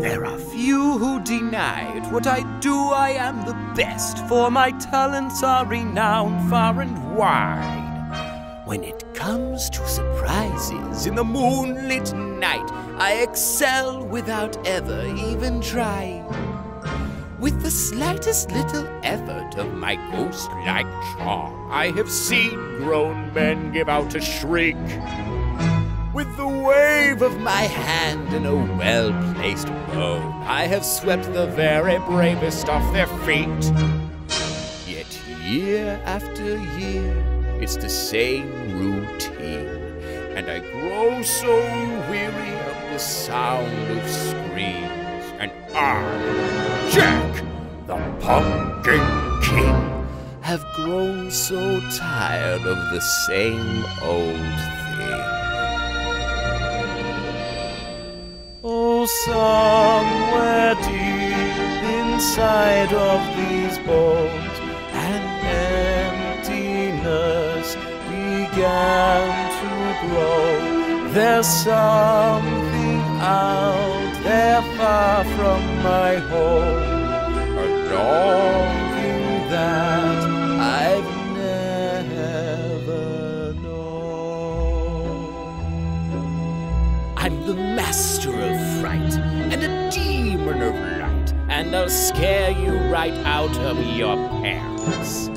There are few who deny it. What I do, I am the best, for my talents are renowned far and wide. When it comes to surprises in the moonlit night, I excel without ever even trying. With the slightest little effort of my ghost-like charm, I have seen grown men give out a shriek. With the wave of my hand and a well-placed moan, I have swept the very bravest off their feet. Yet year after year, it's the same routine, and I grow so weary of the sound of screams, and I, Jack, the Pumpkin King, have grown so tired of the same old thing. Somewhere deep inside of these bones, an emptiness began to grow. There's something out there far from my home, a longing that I've never known. I'm the master of of and I'll scare you right out of your pants.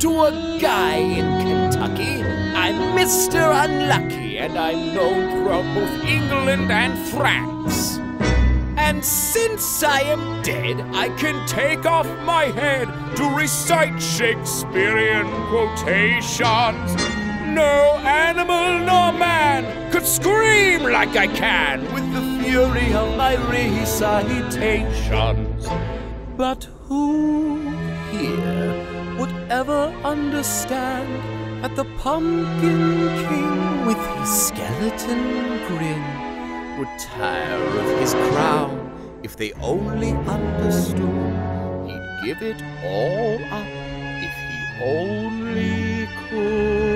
To a guy in Kentucky, I'm Mr. Unlucky, and I'm known throughout both England and France. And since I am dead, I can take off my head to recite Shakespearean quotations. No animal nor man could scream like I can with fury of my recitations. But who here would ever understand that the Pumpkin King with his skeleton grin would tire of his crown if they only understood he'd give it all up if he only could.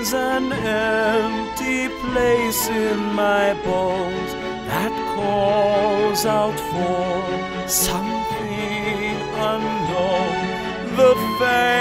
There's an empty place in my bones that calls out for something unknown. The fame